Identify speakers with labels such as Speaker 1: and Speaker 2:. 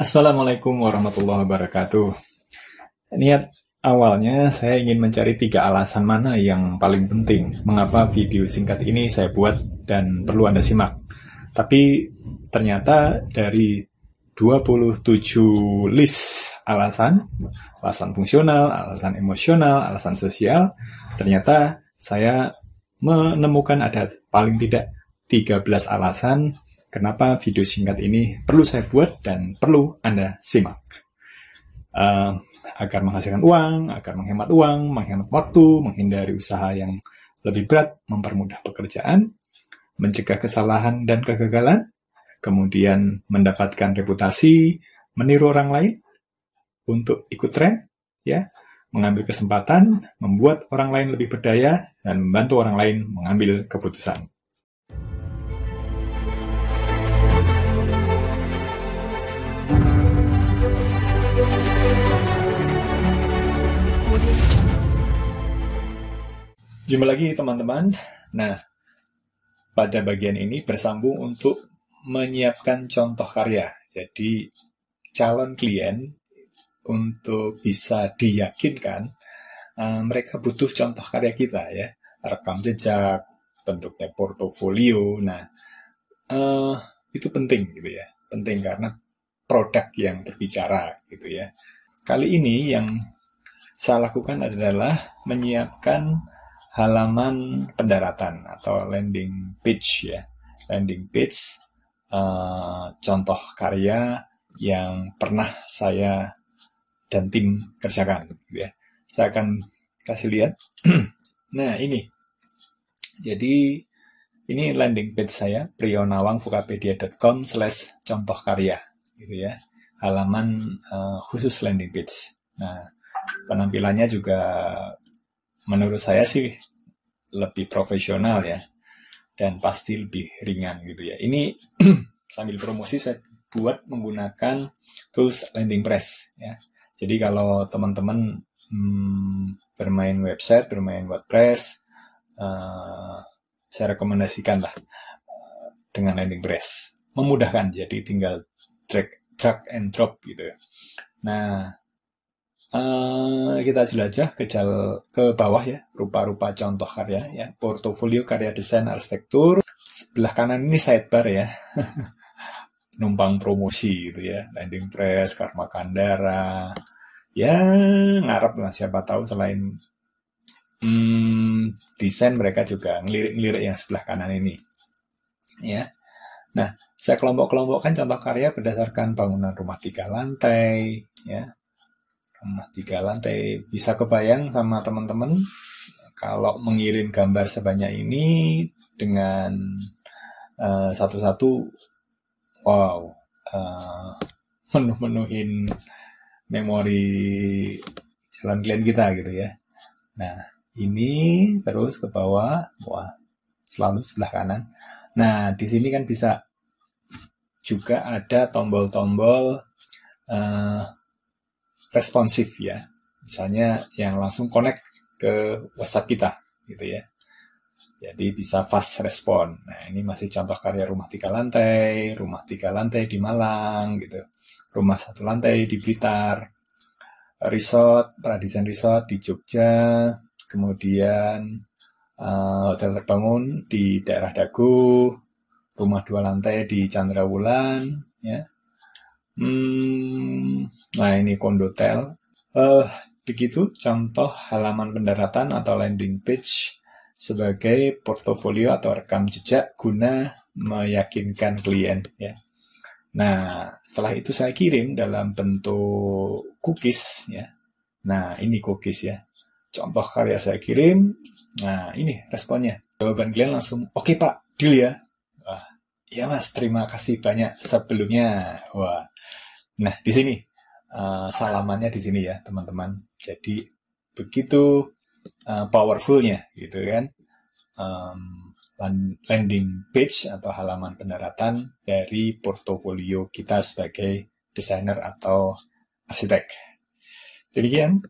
Speaker 1: Assalamualaikum warahmatullahi wabarakatuh. Niat awalnya saya ingin mencari tiga alasan mana yang paling penting mengapa video singkat ini saya buat dan perlu Anda simak. Tapi ternyata dari 27 list alasan, alasan fungsional, alasan emosional, alasan sosial, ternyata saya menemukan ada paling tidak 13 alasan kenapa video singkat ini perlu saya buat dan perlu Anda simak. Uh, agar menghasilkan uang, agar menghemat uang, menghemat waktu, menghindari usaha yang lebih berat, mempermudah pekerjaan, mencegah kesalahan dan kegagalan, kemudian mendapatkan reputasi, meniru orang lain untuk ikut tren, ya, mengambil kesempatan, membuat orang lain lebih berdaya, dan membantu orang lain mengambil keputusan. Jumpa lagi teman-teman. Nah, pada bagian ini bersambung untuk menyiapkan contoh karya. Jadi, calon klien untuk bisa diyakinkan uh, mereka butuh contoh karya kita ya, rekam jejak, bentuknya portofolio. Nah, uh, itu penting gitu ya, penting karena produk yang berbicara gitu ya. Kali ini yang saya lakukan adalah menyiapkan halaman pendaratan atau landing page ya. Landing page uh, contoh karya yang pernah saya dan tim kerjakan gitu ya. Saya akan kasih lihat. nah, ini. Jadi ini landing page saya prionawangfukapedia.com slash contoh karya gitu ya. Halaman uh, khusus landing page. Nah, penampilannya juga menurut saya sih lebih profesional ya dan pasti lebih ringan gitu ya. Ini sambil promosi saya buat menggunakan tools landing press ya. Jadi kalau teman-teman hmm, bermain website, bermain WordPress, uh, saya rekomendasikan lah uh, dengan landing press. Memudahkan, jadi tinggal drag, drag and drop gitu ya. Nah, Uh, kita jelajah ke jal ke bawah ya, rupa-rupa contoh karya ya, portofolio karya desain arsitektur. Sebelah kanan ini sidebar ya. Numpang promosi gitu ya, landing press, Karma Kandara. Ya, ngarep lah siapa tahu selain hmm, desain mereka juga ngelirik-ngelirik yang sebelah kanan ini. Ya. Nah, saya kelompok-kelompokkan contoh karya berdasarkan bangunan rumah tiga lantai, ya, tiga lantai. Bisa kebayang sama teman-teman kalau mengirim gambar sebanyak ini dengan uh, satu-satu wow uh, menuh-menuhin memori jalan klien kita gitu ya. Nah ini terus ke bawah wah selalu sebelah kanan. Nah di sini kan bisa juga ada tombol-tombol uh, responsif ya. Misalnya yang langsung connect ke WhatsApp kita gitu ya. Jadi bisa fast respon. Nah ini masih contoh karya rumah tiga lantai, rumah tiga lantai di Malang gitu, rumah satu lantai di Blitar, resort, pradesain resort di Jogja, kemudian uh, hotel terbangun di daerah Dagu, rumah dua lantai di Chandra Wulan, ya, Hmm, nah ini kondotel. Uh, begitu contoh halaman pendaratan atau landing page sebagai portofolio atau rekam jejak guna meyakinkan klien ya. Nah, setelah itu saya kirim dalam bentuk cookies ya. Nah, ini cookies ya. Contoh karya saya kirim. Nah, ini responnya. Jawaban klien langsung, "Oke, okay, Pak, deal ya." Wah, iya Mas, terima kasih banyak sebelumnya. Wah, Nah, di sini uh, salamannya di sini ya, teman-teman. Jadi begitu uh, powerfulnya gitu kan. Um, landing page atau halaman pendaratan dari portofolio kita sebagai desainer atau arsitek. Demikian.